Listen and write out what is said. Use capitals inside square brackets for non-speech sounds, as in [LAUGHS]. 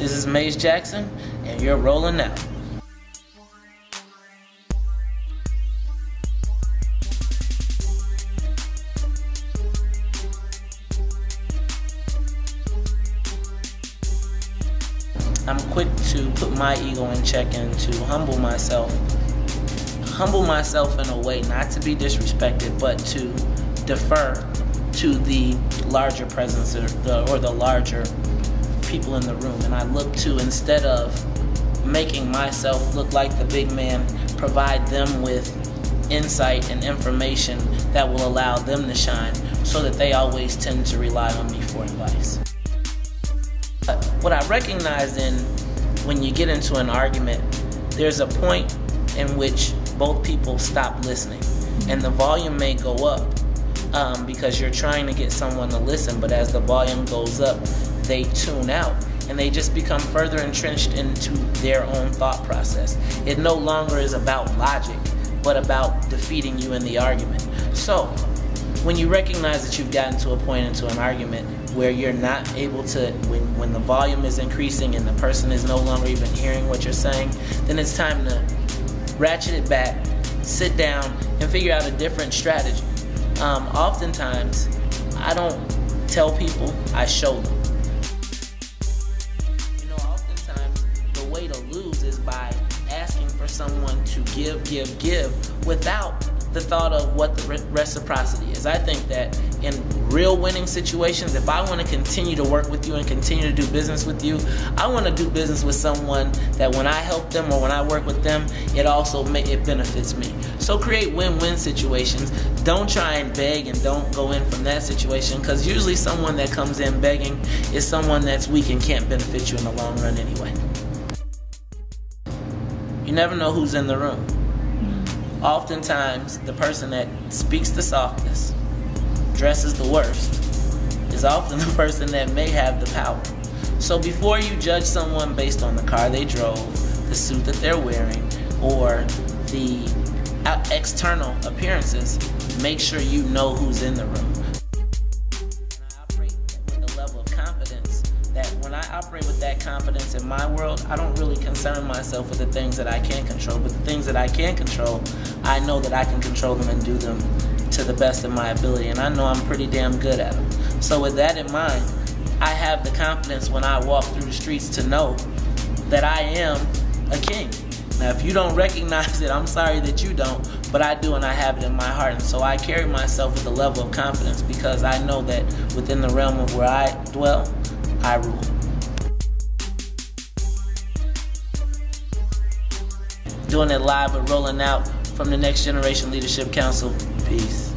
This is Maze Jackson, and you're rolling out. I'm quick to put my ego in check and to humble myself. Humble myself in a way not to be disrespected, but to defer to the larger presence or the, or the larger people in the room. And I look to, instead of making myself look like the big man, provide them with insight and information that will allow them to shine so that they always tend to rely on me for advice. What I recognize in when you get into an argument, there's a point in which both people stop listening, and the volume may go up um, because you're trying to get someone to listen, but as the volume goes up, they tune out and they just become further entrenched into their own thought process. It no longer is about logic, but about defeating you in the argument. So, when you recognize that you've gotten to a point into an argument where you're not able to when when the volume is increasing and the person is no longer even hearing what you're saying then it's time to ratchet it back sit down and figure out a different strategy um, oftentimes i don't tell people i show them way to lose is by asking for someone to give give give without the thought of what the reciprocity is. I think that in real winning situations, if I want to continue to work with you and continue to do business with you, I want to do business with someone that when I help them or when I work with them, it also may, it benefits me. So create win-win situations. Don't try and beg and don't go in from that situation because usually someone that comes in begging is someone that's weak and can't benefit you in the long run anyway. You never know who's in the room oftentimes the person that speaks the softest, dresses the worst, is often the [LAUGHS] person that may have the power. So before you judge someone based on the car they drove, the suit that they're wearing, or the uh, external appearances, make sure you know who's in the room. Operate with that confidence in my world, I don't really concern myself with the things that I can't control. But the things that I can control, I know that I can control them and do them to the best of my ability. And I know I'm pretty damn good at them. So, with that in mind, I have the confidence when I walk through the streets to know that I am a king. Now, if you don't recognize it, I'm sorry that you don't, but I do and I have it in my heart. And so I carry myself with a level of confidence because I know that within the realm of where I dwell, I rule. Doing it live but rolling out from the Next Generation Leadership Council. Peace.